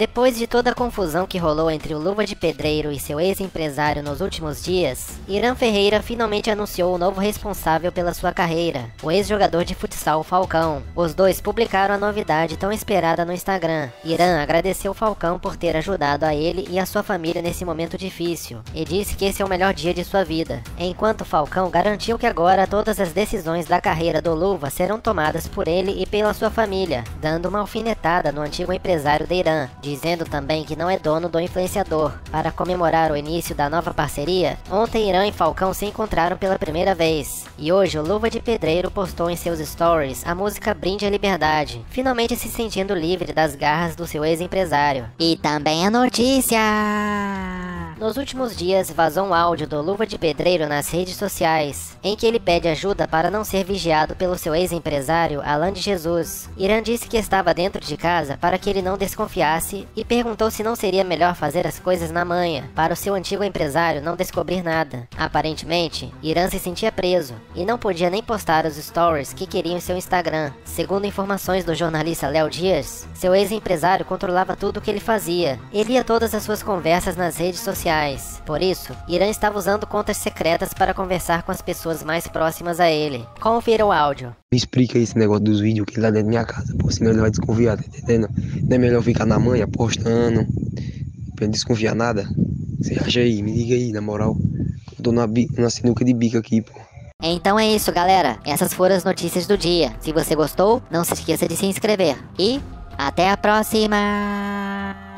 Depois de toda a confusão que rolou entre o Luva de Pedreiro e seu ex-empresário nos últimos dias, Irã Ferreira finalmente anunciou o novo responsável pela sua carreira, o ex-jogador de futsal Falcão. Os dois publicaram a novidade tão esperada no Instagram. Irã agradeceu Falcão por ter ajudado a ele e a sua família nesse momento difícil e disse que esse é o melhor dia de sua vida. Enquanto Falcão garantiu que agora todas as decisões da carreira do Luva serão tomadas por ele e pela sua família, dando uma alfinetada no antigo empresário de Irã, dizendo também que não é dono do influenciador. Para comemorar o início da nova parceria, ontem Irã e Falcão se encontraram pela primeira vez. E hoje o Luva de Pedreiro postou em seus stories a música Brinde à Liberdade, finalmente se sentindo livre das garras do seu ex-empresário. E também a notícia! Nos últimos dias, vazou um áudio do Luva de Pedreiro nas redes sociais, em que ele pede ajuda para não ser vigiado pelo seu ex-empresário Alan de Jesus. Irã disse que estava dentro de casa para que ele não desconfiasse e perguntou se não seria melhor fazer as coisas na manhã, para o seu antigo empresário não descobrir nada. Aparentemente, Irã se sentia preso e não podia nem postar os stories que queriam em seu Instagram. Segundo informações do jornalista Léo Dias, seu ex-empresário controlava tudo o que ele fazia. Ele ia todas as suas conversas nas redes sociais sociais. Por isso, Irã estava usando contas secretas para conversar com as pessoas mais próximas a ele. Confira o áudio. Me explica esse negócio dos vídeos que ele tá dentro da minha casa, por senão ele vai desconfiar, tá entendendo? Não é melhor ficar na manhã postando, pra não desconfiar nada? Você acha aí? Me diga aí, na moral. Eu tô na, na sinuca de bico aqui, pô. Então é isso, galera. Essas foram as notícias do dia. Se você gostou, não se esqueça de se inscrever. E até a próxima!